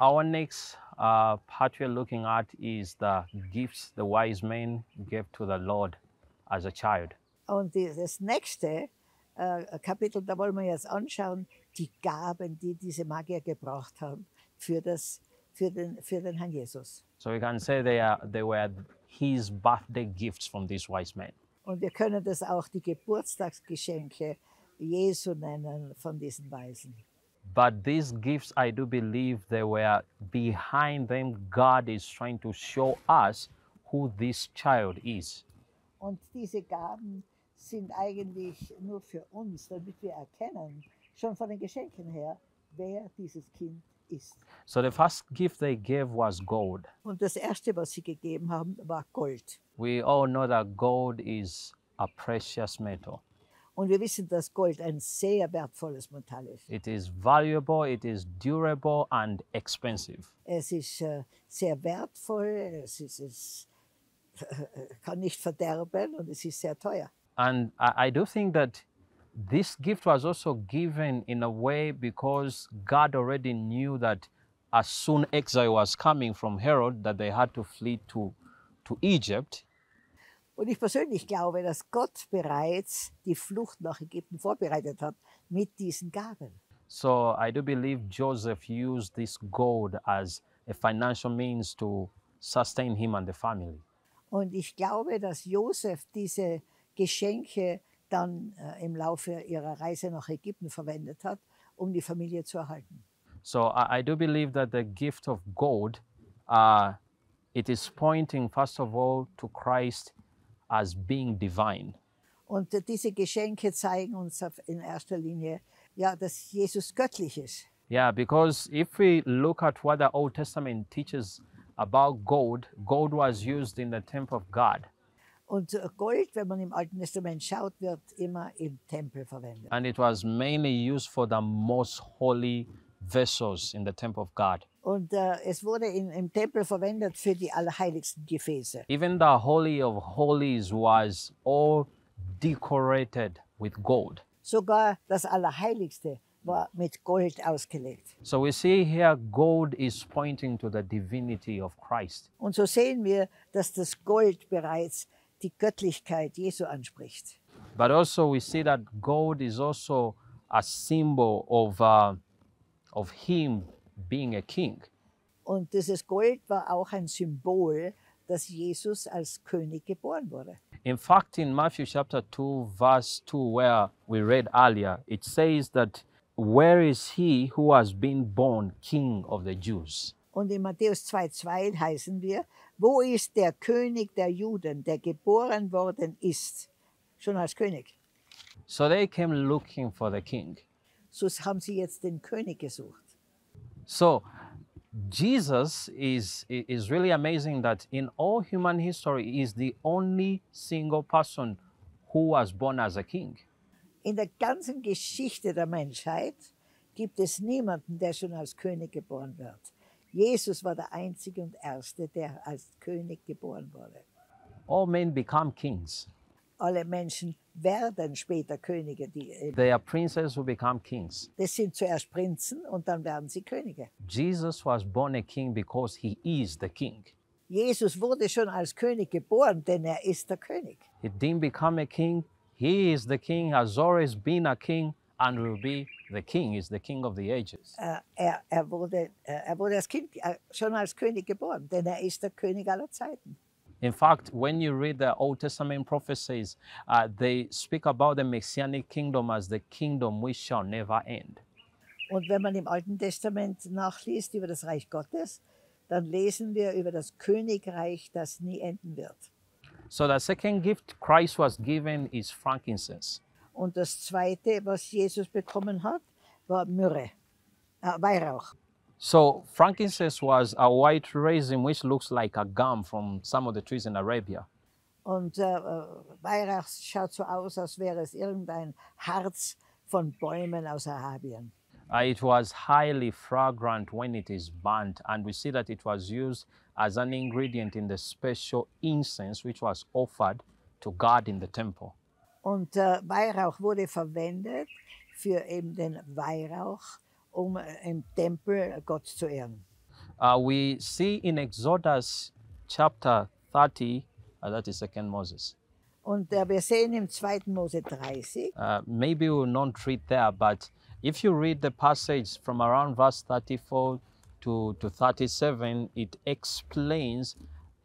our next uh, part we're looking at is the gifts the wise men gave to the Lord as a child. Und das nächste äh, Kapitel, da wollen wir jetzt anschauen, die Gaben, die diese Magier gebraucht haben für, das, für, den, für den Herrn Jesus. So we can say they, are, they were his birthday gifts from these wise men. Und wir können das auch die Geburtstagsgeschenke Jesu nennen von diesen Weisen. But these gifts, I do believe they were behind them. God is trying to show us who this child is. Und diese Gaben sind eigentlich nur für uns, damit wir erkennen, schon von den Geschenken her, wer dieses Kind ist. So the first gift they gave was gold. Und das Erste, was sie gegeben haben, war Gold. We all know that gold is a precious metal. Und wir wissen, dass Gold ein sehr wertvolles Metall ist. It is valuable, it is durable, and expensive. Es ist äh, sehr wertvoll, es, ist, es kann nicht verderben und es ist sehr teuer. And I, I do think that this gift was also given in a way because God already knew that as soon exile was coming from Herod, that they had to flee to, to Egypt. Und ich persönlich glaube, dass Gott bereits die Flucht nach Ägypten vorbereitet hat mit diesen Gaben. So I do believe Joseph used this gold as a financial means to sustain him and the family. Und ich glaube, dass Josef diese Geschenke dann äh, im Laufe ihrer Reise nach Ägypten verwendet hat, um die Familie zu erhalten. So I, I do believe that the gift of gold, uh, it is pointing first of all to Christ as being divine. Und diese Geschenke zeigen uns auf- in erster Linie, ja, dass Jesus göttlich ist. Yeah, because if we look at what the Old Testament teaches about gold, gold was used in the temple of God. Und äh, Gold, wenn man im Alten Testament schaut, wird immer im Tempel verwendet. And it was mainly used for the most holy vessels in the temple of God. Und äh, es wurde in, im Tempel verwendet für die allerheiligsten Gefäße. Even the Holy of Holies was all decorated with gold. Sogar das Allerheiligste war mit Gold ausgelegt. So we see here gold is pointing to the divinity of Christ. Und so sehen wir, dass das Gold bereits die Göttlichkeit Jesu anspricht. But also we see that gold is also a symbol of, uh, of him being a king. Und dieses Gold war auch ein Symbol, dass Jesus als König geboren wurde. In fact, in Matthew chapter 2, verse 2, where we read earlier, it says that, Where is he who has been born king of the Jews? Und in Matthäus 2,2 heißen wir, wo ist der König der Juden, der geboren worden ist, schon als König? So they came looking for the king. So haben sie jetzt den König gesucht. So Jesus is, is really amazing that in all human history, he is the only single person who was born as a king. In der ganzen Geschichte der Menschheit gibt es niemanden, der schon als König geboren wird. Jesus war der einzige und erste, der als König geboren wurde. All men become kings. Alle Menschen werden später Könige. Die, äh, They are princes who become kings. das sind zuerst Prinzen und dann werden sie Könige. Jesus was born a king because he is the king. Jesus wurde schon als König geboren, denn er ist der König. He didn't become a king. He is the king, has always been a king, and will be the king. He's the king of the ages. Äh, er, er, wurde, äh, er wurde als Kind schon als König geboren, denn er ist der König aller Zeiten. In fact, when you read the Old Testament prophecies, uh, they speak about the Messianic kingdom as the kingdom which shall never end. Und wenn man im Alten Testament nachliest über das Reich Gottes, dann lesen wir über das Königreich, das nie enden wird. So the second gift Christ was given is frankincense. Und das Zweite, was Jesus bekommen hat, war Myrrhe, äh, Weihrauch. So frankincense was a white resin which looks like a gum from some of the trees in Arabia. Und äh, Weihrauch schaut so aus, als wäre es irgendein Harz von Bäumen aus Arabien. Uh, it was highly fragrant when it is burnt, and we see that it was used as an ingredient in the special incense which was offered to God in the temple. Und äh, Weihrauch wurde verwendet für eben den Weihrauch, um im Tempel Gott zu ehren. Uh, we see in Exodus chapter 30, uh, that is second Moses. Und äh, wir sehen im 2. Mose 30, Uh, maybe we will not read there, but if you read the passage from around verse 34 to, to 37, it explains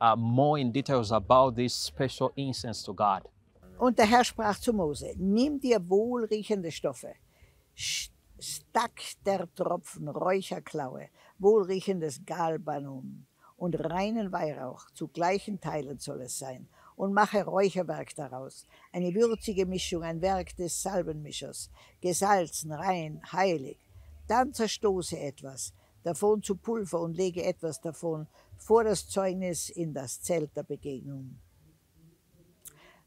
uh, more in details about this special incense to God. Und der Herr sprach zu Mose: Nimm dir wohlriechende Stoffe, Stack der Tropfen, Räucherklaue, wohlriechendes Galbanum und reinen Weihrauch, zu gleichen Teilen soll es sein, und mache Räucherwerk daraus, eine würzige Mischung, ein Werk des Salbenmischers, gesalzen, rein, heilig. Dann zerstoße etwas davon zu Pulver und lege etwas davon vor das Zeugnis in das Zelt der Begegnung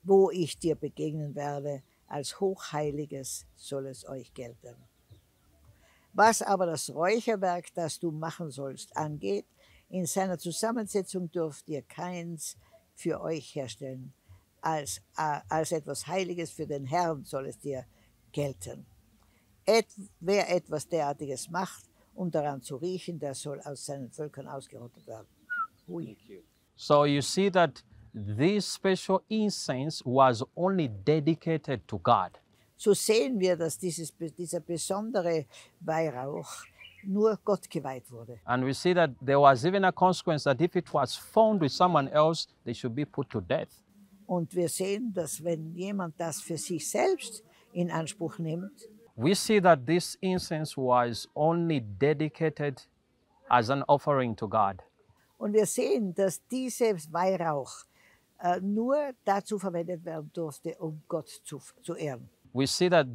wo ich dir begegnen werde, als Hochheiliges soll es euch gelten. Was aber das Räucherwerk, das du machen sollst, angeht, in seiner Zusammensetzung dürft ihr keins für euch herstellen. Als, äh, als etwas Heiliges für den Herrn soll es dir gelten. Et, wer etwas derartiges macht, um daran zu riechen, der soll aus seinen Völkern ausgerottet werden. Hui. So you see that this special incense was only dedicated to God. So sehen wir, dass dieses, dieser besondere Weihrauch nur Gott geweiht wurde. And we see that there was even a consequence that if it was found with someone else, they should be put to death. Und wir sehen, dass wenn jemand das für sich selbst in Anspruch nimmt, We see that this incense was only dedicated as an offering to God. und wir sehen, dass dieses Weihrauch äh, nur dazu verwendet werden durfte, um Gott zu, zu ehren. We see that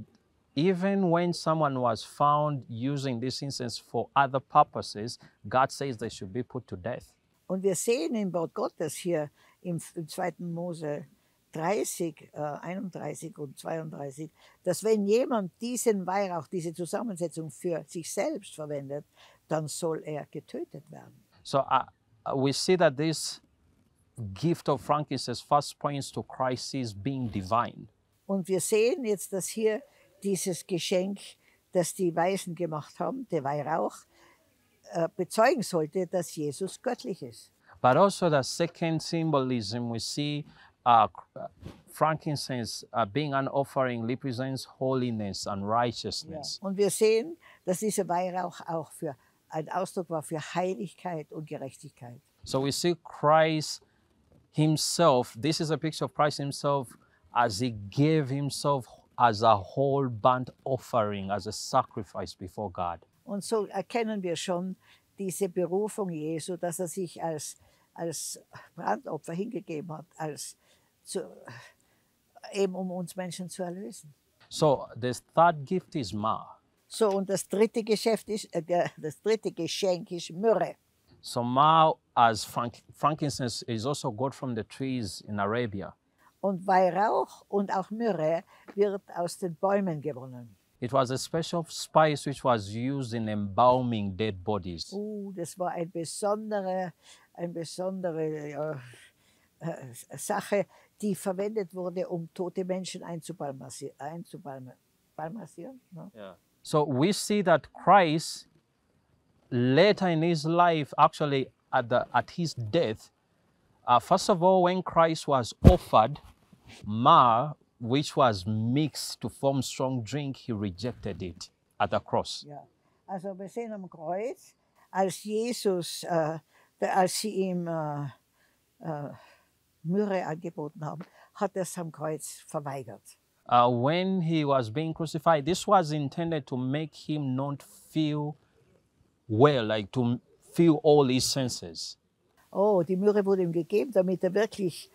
even when someone was found using this incense for other purposes, God says they should be put to death. Und wir sehen im Wort Gottes hier im, im 2. Mose 30, äh, 31 und 32, dass wenn jemand diesen Weihrauch, diese Zusammensetzung für sich selbst verwendet, dann soll er getötet werden. So uh, uh, we see that this gift of frankincense first points to Christ's being divine. Und wir sehen jetzt, dass hier dieses Geschenk, das die Weisen gemacht haben, der Weihrauch, äh, bezeugen sollte, dass Jesus göttlich ist. But also the second symbolism we see uh, frankincense uh, being an offering represents holiness and righteousness. Und wir sehen, dass dieser Weihrauch auch für ein Ausdruck war für Heiligkeit und Gerechtigkeit. So we see Christ himself, this is a picture of Christ himself as he gave himself as a whole burnt offering, as a sacrifice before God. Und so erkennen wir schon diese Berufung Jesu, dass er sich als, als Brandopfer hingegeben hat, als zu, eben um uns Menschen zu erlösen. So the third gift is ma. So, und das dritte, Geschäft ist, äh, das dritte Geschenk ist Myrrhe. So myrrh, as frank- frankincense, is also got from the trees in Arabia. Und Weihrauch und auch Myrrhe wird aus den Bäumen gewonnen. It was a special spice which was used in embalming dead bodies. Uh, das war ein besondere, ein besondere ja, äh, Sache, die verwendet wurde, um tote Menschen einzubalmasi- einzubalme- balmasieren. Ne? So we see that Christ, later in his life, actually at, the, at his death, uh, first of all, when Christ was offered myrrh, which was mixed to form strong drink, he rejected it at the cross. Ja. Also wir sehen am Kreuz, als Jesus, äh, als sie ihm äh, äh, Myrrhe angeboten haben, hat er es am Kreuz verweigert. Uh, when he was being crucified, this was intended to make him not feel well, like to feel all his senses. Oh, die Myrrhe wurde ihm gegeben, damit er wirklich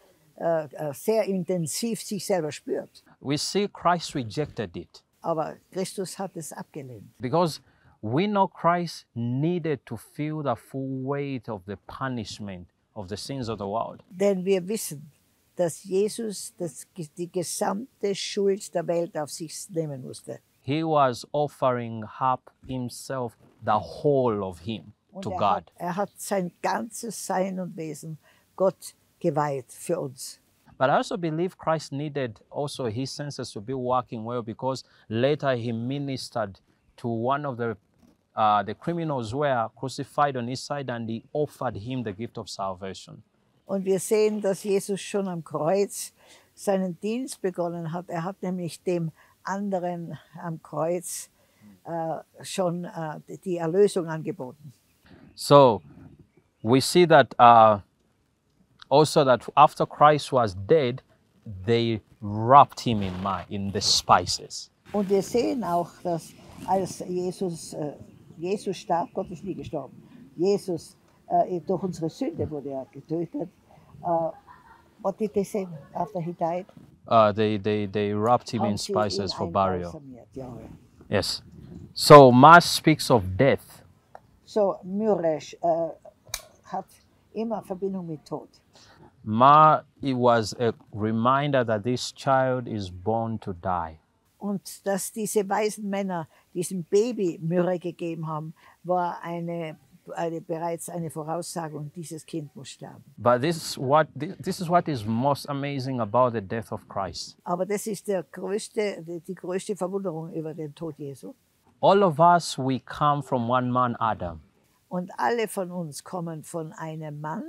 sehr intensiv sich selber spürt. We see Christ rejected it. Aber Christus hat es abgelehnt. Because we know Christ needed to feel the full weight of the punishment of the sins of the world. Denn wir wissen, dass Jesus das, die gesamte Schuld der Welt auf sich nehmen musste. He was offering up himself, the whole of him, Und to er, God. hat, er hat sein ganzes Sein und Wesen Gott geweiht für uns. But I also believe Christ needed also his senses to be working well because later he ministered to one of the uh, the criminals were crucified on his side and he offered him the gift of salvation. Und wir sehen, dass Jesus schon am Kreuz seinen Dienst begonnen hat. Er hat nämlich dem anderen am Kreuz äh, schon äh, die Erlösung angeboten. So we see that uh, also that after Christ was dead, they wrapped him in my in the spices. Und wir sehen auch, dass als Jesus, äh, Jesus starb, Gott ist nie gestorben. Jesus, äh, durch unsere Sünde wurde er getötet. Äh, what did they say after he died? Uh, they, they, they wrapped him in Haben sie spices for burial. Ja. Yes. So Mass speaks of death. So, Mürresch äh, hat immer Verbindung mit Tod. Ma, it was a reminder that this child is born to die. Und dass diese weisen Männer diesem Baby Myrrhe gegeben haben, war eine, eine, bereits eine Voraussagung, dieses Kind muss sterben. But this is what thi- this is what is most amazing about the death of Christ. Aber das ist der größte, die, die größte Verwunderung über den Tod Jesu. All of us we come from one man Adam. Und alle von uns kommen von einem Mann,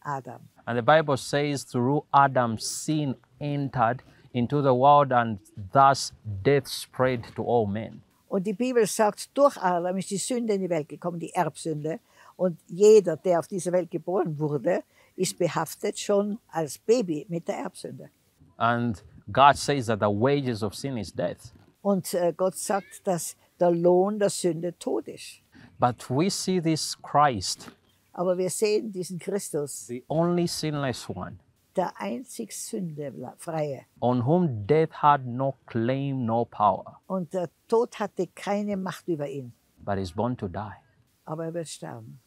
Adam. And the Bible says through Adam sin entered into the world and thus death spread to all men. Und die Bibel sagt, durch Adam ist die Sünde in die Welt gekommen, die Erbsünde. Und jeder, der auf dieser Welt geboren wurde, ist behaftet schon als Baby mit der Erbsünde. And God says that the wages of sin is death. Und äh, Gott sagt, dass der Lohn der Sünde Tod ist. But we see this Christ, Aber wir sehen diesen Christus, the only sinless one, der einzig Sündefreie. on whom death had no claim, no power, Und der Tod hatte keine Macht über ihn. but is born to die. Aber er wird sterben.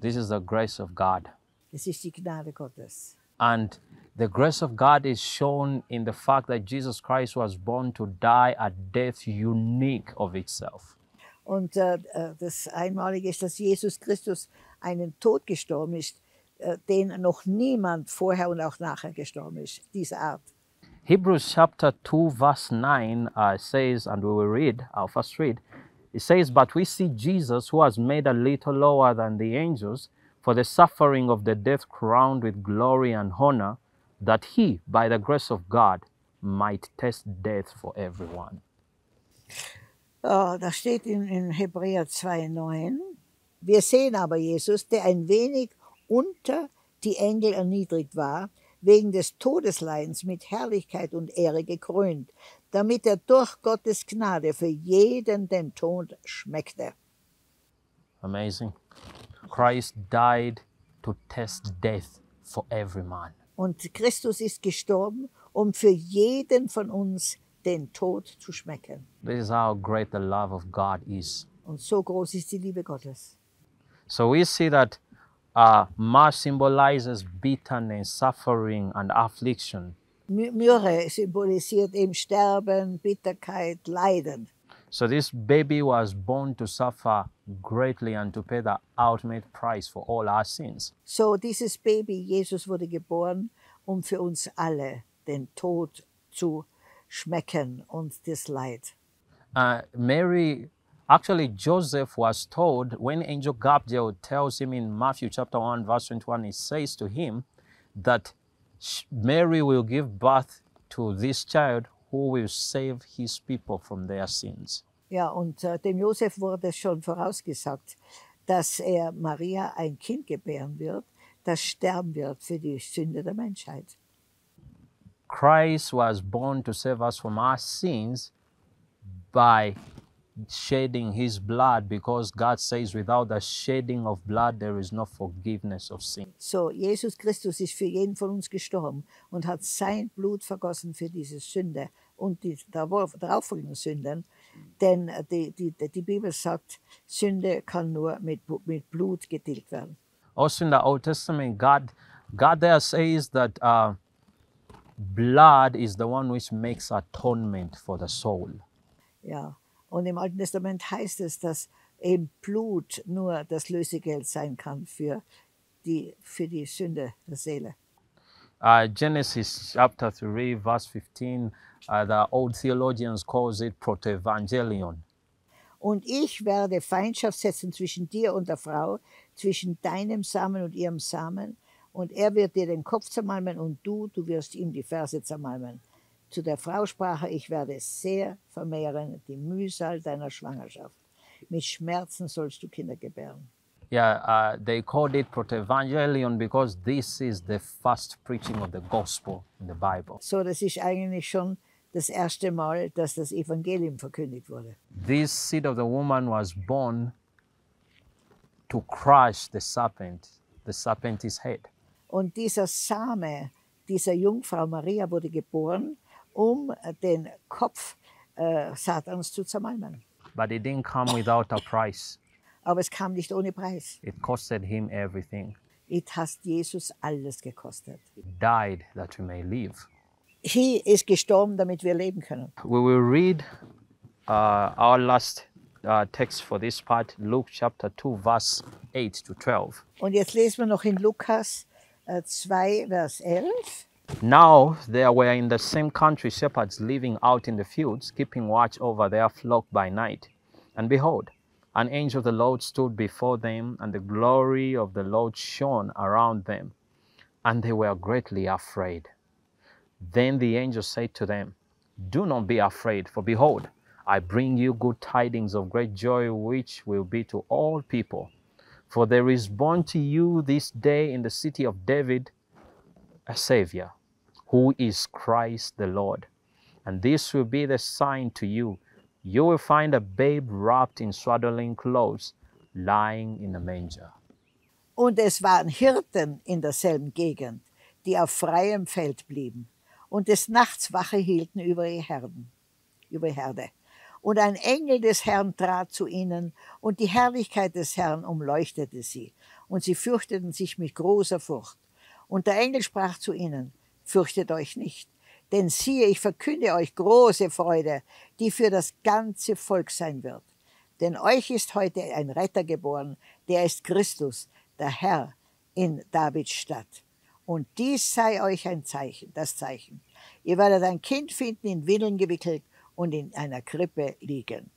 This is the grace of God. Das ist die Gnade Gottes. And the grace of God is shown in the fact that Jesus Christ was born to die a death unique of itself. Und äh, äh, das Einmalige ist, dass Jesus Christus einen Tod gestorben ist, äh, den noch niemand vorher und auch nachher gestorben ist, dieser Art. Hebrews chapter 2, verse 9 uh, says, and we will read, I'll first read, it says, But we see Jesus, who was made a little lower than the angels, for the suffering of the death crowned with glory and honor, that he, by the grace of God, might test death for everyone. Ja, da steht in, in Hebräer 2,9, wir sehen aber Jesus, der ein wenig unter die Engel erniedrigt war, wegen des Todesleidens mit Herrlichkeit und Ehre gekrönt, damit er durch Gottes Gnade für jeden den Tod schmeckte. Amazing. Christ died to test death for every man. Und Christus ist gestorben, um für jeden von uns den Tod zu schmecken. This is how great the love of God is. Und so groß ist die Liebe Gottes. So we see that uh, symbolizes bitterness, suffering, and affliction. My- Myrrhe symbolisiert eben Sterben, Bitterkeit, Leiden. So this baby was born to suffer greatly and to pay the ultimate price for all our sins. So dieses Baby, Jesus wurde geboren, um für uns alle den Tod zu schmecken und das Leid. Uh, Mary, actually, Joseph was told when Angel Gabriel tells him in Matthew chapter 1, verse 21, he says to him that Mary will give birth to this child who will save his people from their sins. Ja, und äh, dem Josef wurde schon vorausgesagt, dass er Maria ein Kind gebären wird, das sterben wird für die Sünde der Menschheit. Christ was born to save us from our sins by shedding his blood because God says, without the shedding of blood, there is no forgiveness of sin. So, Jesus Christus ist für jeden von uns gestorben und hat sein Blut vergossen für diese Sünde und die darauf- darauffolgenden Sünden. Denn äh, die, die, die Bibel sagt, Sünde kann nur mit, mit Blut getilgt werden. Also in the Old Testament, God, God there says that uh, blood is the one which makes atonement for the soul. Ja. Und im Alten Testament heißt es, dass eben Blut nur das Lösegeld sein kann für die, für die Sünde der Seele. Uh, Genesis chapter 3, verse 15, uh, the old theologians calls it protoevangelion. Und ich werde Feindschaft setzen zwischen dir und der Frau, zwischen deinem Samen und ihrem Samen. Und er wird dir den Kopf zermalmen und du, du wirst ihm die Ferse zermalmen. Zu der Frau sprach er, ich werde sehr vermehren die Mühsal deiner Schwangerschaft. Mit Schmerzen sollst du Kinder gebären. Yeah, uh, they called it protevangelion because this is the first preaching of the gospel in the Bible. So, das ist eigentlich schon das erste Mal, dass das Evangelium verkündigt wurde. This seed of the woman was born to crush the serpent, the serpent is head. Und dieser Same dieser Jungfrau Maria wurde geboren, um den Kopf äh, Satans zu zermalmen. But it didn't come without a price. Aber es kam nicht ohne Preis. It costed him everything. Es hat Jesus alles gekostet. He died that we may live. Er ist gestorben, damit wir leben können. We will read uh, our last uh, text for this part, Luke chapter 2, verse 8 to 12. Und jetzt lesen wir noch in Lukas 2, Vers 11. Now there were in the same country shepherds living out in the fields, keeping watch over their flock by night. And behold, an angel of the Lord stood before them, and the glory of the Lord shone around them, and they were greatly afraid. Then the angel said to them, Do not be afraid, for behold, I bring you good tidings of great joy, which will be to all people. For there is born to you this day in the city of David a Savior, who is Christ the Lord. And this will be the sign to you. You will find a babe wrapped in swaddling clothes, lying in a manger. Und es waren Hirten in derselben Gegend, die auf freiem Feld blieben und des Nachts Wache hielten über ihr Herden, über Herde. Und ein Engel des Herrn trat zu ihnen, und die Herrlichkeit des Herrn umleuchtete sie, und sie fürchteten sich mit großer Furcht. Und der Engel sprach zu ihnen, fürchtet euch nicht, denn siehe, ich verkünde euch große Freude, die für das ganze Volk sein wird. Denn euch ist heute ein Retter geboren, der ist Christus, der Herr in Davids Stadt. Und dies sei euch ein Zeichen, das Zeichen. Ihr werdet ein Kind finden, in Windeln gewickelt und in einer Krippe liegend.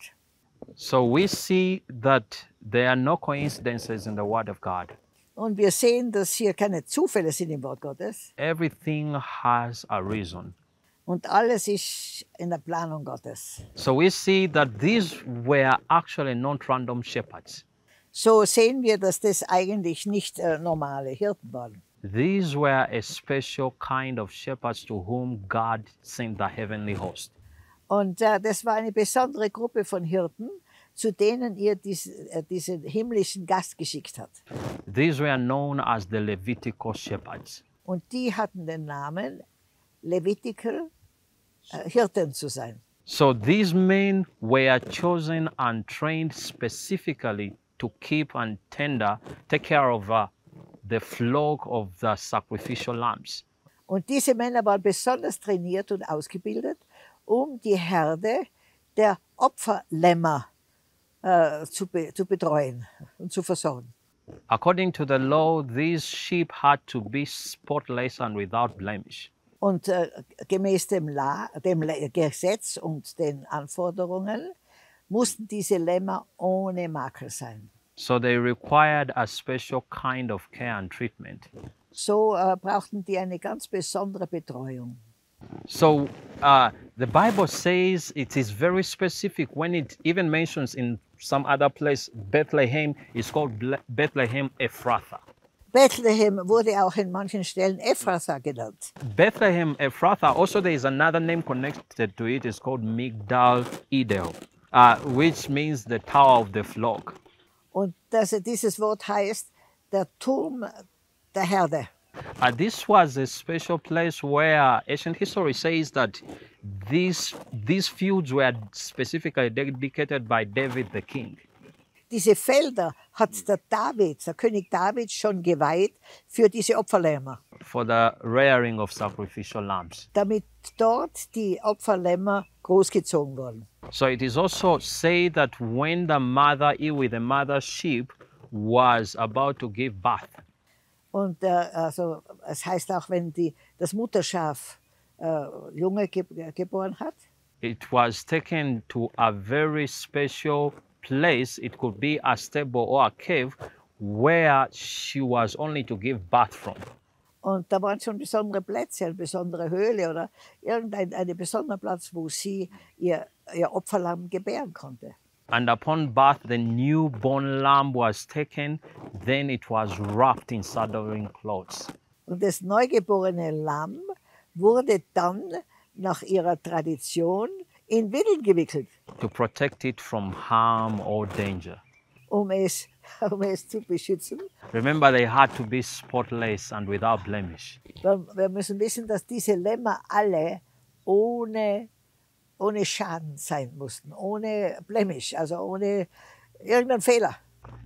So we see that there are no coincidences in the Word of God. Und wir sehen, dass hier keine Zufälle sind im Wort Gottes. Everything has a reason. Und alles ist in der Planung Gottes. So we see that these were actually not random shepherds. So sehen wir, dass das eigentlich nicht äh, normale Hirten waren. These were a special kind of shepherds to whom God sent the heavenly host. Und äh, das war eine besondere Gruppe von Hirten, zu denen ihr dies, äh, diesen himmlischen Gast geschickt hat. These were known as the Levitical shepherds. Und die hatten den Namen Levitical äh, Hirten zu sein. So these men were chosen and trained specifically to keep and tender, take care of uh, the flock of the sacrificial lambs. Und diese Männer waren besonders trainiert und ausgebildet, um die Herde der Opferlämmer äh, zu, be zu betreuen und zu versorgen. According to the law, these sheep had to be spotless and without blemish. Und äh, gemäß dem, La dem Gesetz und den Anforderungen mussten diese Lämmer ohne Makel sein. So they required a special kind of care and treatment. So äh, brauchten die eine ganz besondere Betreuung. So uh, the Bible says it is very specific when it even mentions in some other place Bethlehem is called Bethlehem Ephrathah. Bethlehem wurde auch in manchen Stellen Ephrathah genannt. Bethlehem Ephrathah, also there is another name connected to it, it's called Migdal Edel, uh, which means the tower of the flock. Und das, dieses Wort heißt der Turm der Herde. Uh, this was a special place where ancient history says that these, these fields were specifically dedicated by David the king. Diese Felder hat der David, der König David, schon geweiht für diese Opferlämmer, for the rearing of sacrificial lambs. damit dort die Opferlämmer großgezogen wurden. So it is also said that when the mother, with the mother sheep, was about to give birth, Und äh, also, es heißt auch, wenn die, das Mutterschaf äh, Junge ge geboren hat, it was taken to a very special place, it could be a stable or a cave, where she was only to give birth from. Und da waren schon besondere Plätze, eine besondere Höhle oder irgendein ein besonderer Platz, wo sie ihr, ihr Opferlamm gebären konnte. And upon birth, the newborn lamb was taken, then it was wrapped in swaddling clothes. Und das neugeborene Lamm wurde dann nach ihrer Tradition in Windeln gewickelt, to protect it from harm or danger. um es, um es zu beschützen. Remember, they had to be spotless and without blemish. Wir wir müssen wissen, dass diese Lämmer alle ohne, ohne Schaden sein mussten, ohne Blemisch, also ohne irgendeinen Fehler.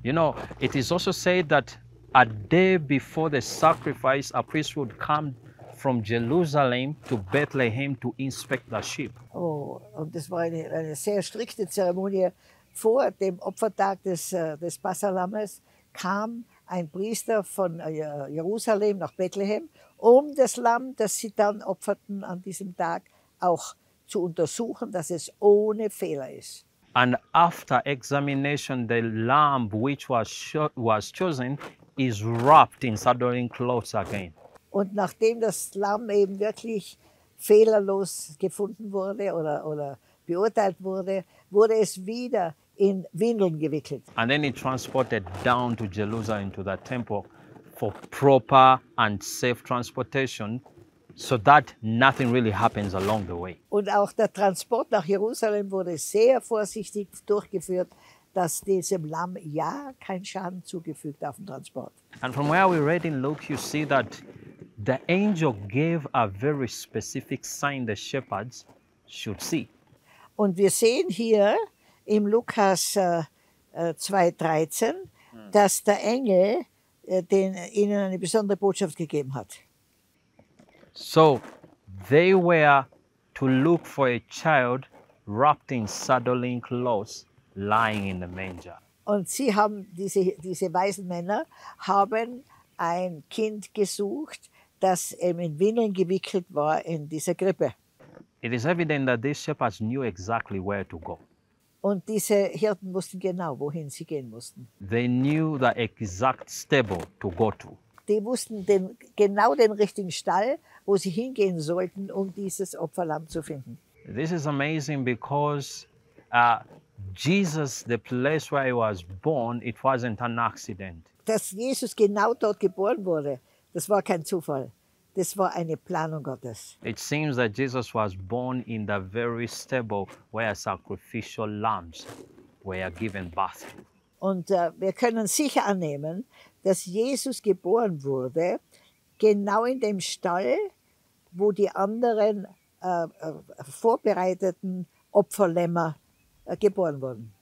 You know, it is also said that a day before the sacrifice, a priest would come from Jerusalem to Bethlehem to inspect the sheep. Oh, und das war eine, eine sehr strikte Zeremonie. Vor dem Opfertag des, äh, des Passalammes kam ein Priester von äh, Jerusalem nach Bethlehem, um das Lamm, das sie dann opferten an diesem Tag, auch zu untersuchen, dass es ohne Fehler ist. And after examination, the lamb which was, was chosen is wrapped in swaddling clothes again. Und nachdem das Lamm eben wirklich fehlerlos gefunden wurde oder, oder beurteilt wurde, wurde es wieder in Windeln gewickelt. and then it transported down to Jerusalem to the temple for proper and safe transportation so that nothing really happens along the way. Und auch der Transport nach Jerusalem wurde sehr vorsichtig durchgeführt, dass diesem Lamm ja kein Schaden zugefügt auf dem Transport. And from where we read in Luke, you see that the angel gave a very specific sign the shepherds should see. Und wir sehen hier im Lukas äh, äh, 2,13, hm. dass der Engel äh, den, ihnen eine besondere Botschaft gegeben hat. So they were to look for a child wrapped in swaddling clothes lying in the manger. Und sie haben, diese, diese weisen Männer, haben ein Kind gesucht, das eben in Windeln gewickelt war in dieser Krippe. It is evident that these shepherds knew exactly where to go. Und diese Hirten wussten genau, wohin sie gehen mussten. They knew the exact stable to go to. Die wussten den, genau den richtigen Stall, wo sie hingehen sollten, um dieses Opferlamm zu finden. This is amazing because uh, Jesus, the place where he was born, it wasn't an accident. Dass Jesus genau dort geboren wurde, das war kein Zufall. Das war eine Planung Gottes. It seems that Jesus was born in the very stable where sacrificial lambs were given birth. Und äh, wir können sicher annehmen, dass Jesus geboren wurde, genau in dem Stall, wo die anderen äh, äh, vorbereiteten Opferlämmer äh, geboren wurden.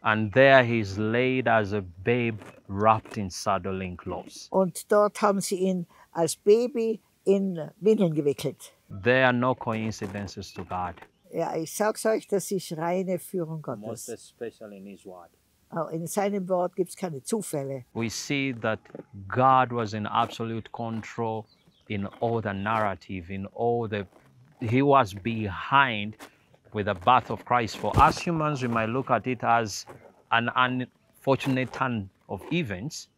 And there he's laid as a babe wrapped in swaddling clothes. Und dort haben sie ihn als Baby in Windeln gewickelt. There are no coincidences to God, Ja, ich sag's euch, das ist reine Führung most Gottes. especially in his word. In seinem Wort gibt es keine Zufälle. we see that God was in absolute control in all the narrative, in all the, He was behind with the birth of Christ. For us humans, we might look at it as an unfortunate turn of events,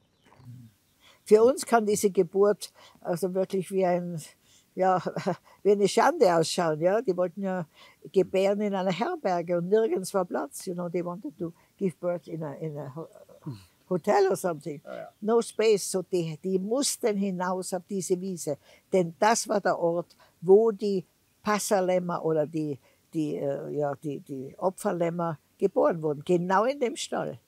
Für uns kann diese Geburt also wirklich wie ein er ja, wie eine Schande ausschauen. Ja? Die wollten ja gebären in einer Herberge und nirgends war Platz. You know, they wanted to give birth in a, in a ho- hotel or something. No space. So die, die mussten hinaus auf diese Wiese. Denn das war der Ort, wo die Passalämmer oder die, die, äh, ja, die, die Opferlämmer geboren wurden. Genau in dem Stall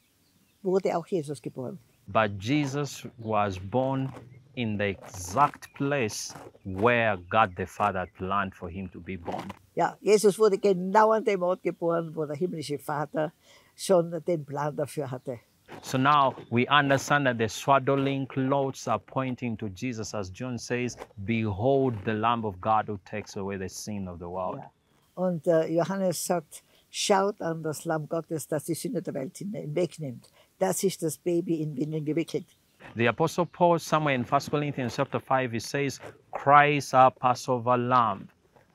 wurde auch Jesus geboren. but Jesus was born in the exact place where God the Father planned for him to be born. Ja, Jesus wurde genau an dem Ort geboren, wo der himmlische Vater schon den Plan dafür hatte. So now we understand that the swaddling clothes are pointing to Jesus, as John says, Behold the Lamb of God who takes away the sin of the world. Ja. Und äh, uh, Johannes sagt, schaut an das Lamm Gottes, das die Sünde der Welt hin- wegnimmt. Das ist das Baby in Windeln gewickelt. The Apostle Paul, somewhere in 1 Corinthians chapter 5, he says, Christ, our Passover lamb,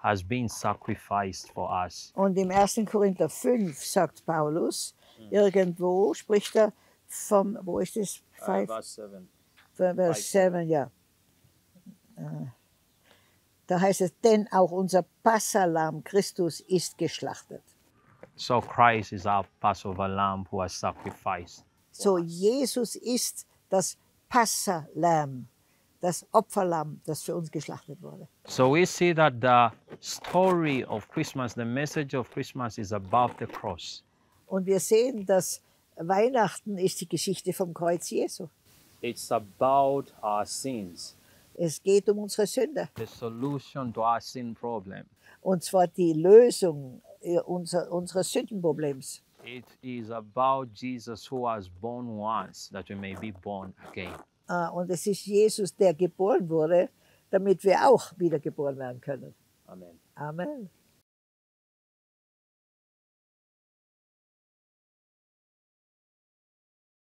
has been sacrificed for us. Und im 1. Korinther 5 sagt Paulus, Irgendwo spricht er vom, wo ist das? Uh, Five, verse 7. Vers 7, ja. Äh, Da heißt es, denn auch unser Passalam Christus ist geschlachtet. So Christ is our Passover lamb who was sacrificed. So Jesus ist das Passalam, das Opferlamm, das für uns geschlachtet wurde. So we see that the story of Christmas, the message of Christmas is above the cross. Und wir sehen, dass Weihnachten ist die Geschichte vom Kreuz Jesu. It's about our sins, Es geht um unsere Sünde. the solution to our sin problem. Und zwar die Lösung äh, unser, unseres Sündenproblems. It is about Jesus who was born once that we may be born again. Ah, Und es ist Jesus, der geboren wurde, damit wir auch wiedergeboren werden können. Amen. Amen.